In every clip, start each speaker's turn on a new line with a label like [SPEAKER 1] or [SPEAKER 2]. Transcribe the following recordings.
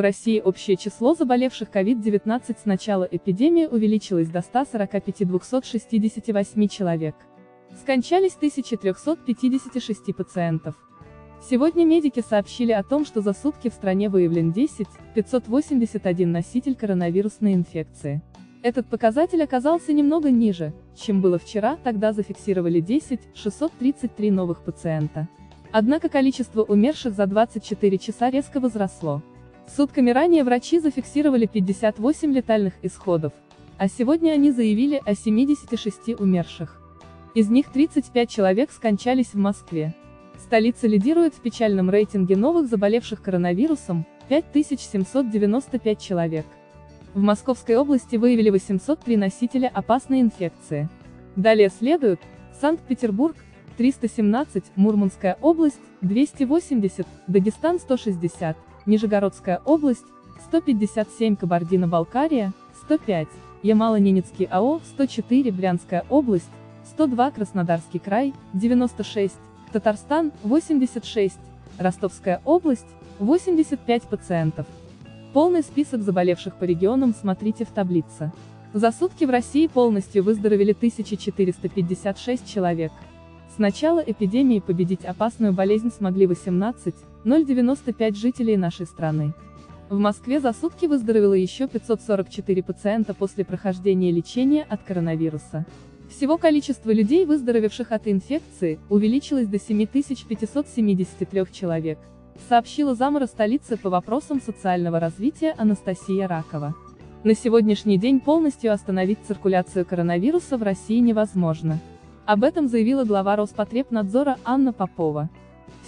[SPEAKER 1] России общее число заболевших COVID-19 с начала эпидемии увеличилось до 145 268 человек. Скончались 1356 пациентов. Сегодня медики сообщили о том, что за сутки в стране выявлен 10 581 носитель коронавирусной инфекции. Этот показатель оказался немного ниже, чем было вчера, тогда зафиксировали 10 633 новых пациента. Однако количество умерших за 24 часа резко возросло. Сутками ранее врачи зафиксировали 58 летальных исходов, а сегодня они заявили о 76 умерших. Из них 35 человек скончались в Москве. Столица лидирует в печальном рейтинге новых заболевших коронавирусом, 5795 человек. В Московской области выявили 803 носителя опасной инфекции. Далее следуют Санкт-Петербург, 317, Мурманская область, 280, Дагестан 160, Нижегородская область, 157 Кабардино-Балкария, 105, Ямало-Ненецкий АО, 104 Брянская область, 102 Краснодарский край, 96, Татарстан, 86, Ростовская область, 85 пациентов. Полный список заболевших по регионам смотрите в таблице. За сутки в России полностью выздоровели 1456 человек. С начала эпидемии победить опасную болезнь смогли 18,095 жителей нашей страны. В Москве за сутки выздоровело еще 544 пациента после прохождения лечения от коронавируса. Всего количество людей, выздоровевших от инфекции, увеличилось до 7573 человек сообщила замора столицы по вопросам социального развития Анастасия Ракова. На сегодняшний день полностью остановить циркуляцию коронавируса в России невозможно. Об этом заявила глава Роспотребнадзора Анна Попова.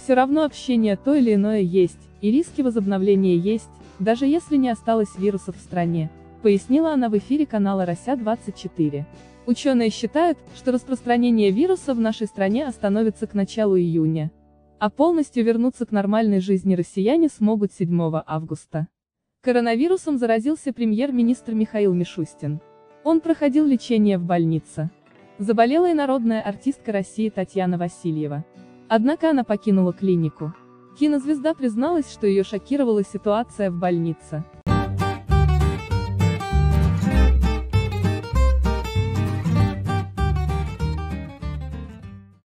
[SPEAKER 1] Все равно общение то или иное есть, и риски возобновления есть, даже если не осталось вирусов в стране, пояснила она в эфире канала Рося-24. Ученые считают, что распространение вируса в нашей стране остановится к началу июня. А полностью вернуться к нормальной жизни россияне смогут 7 августа. Коронавирусом заразился премьер-министр Михаил Мишустин. Он проходил лечение в больнице. Заболела и народная артистка России Татьяна Васильева. Однако она покинула клинику. Кинозвезда призналась, что ее шокировала ситуация в больнице.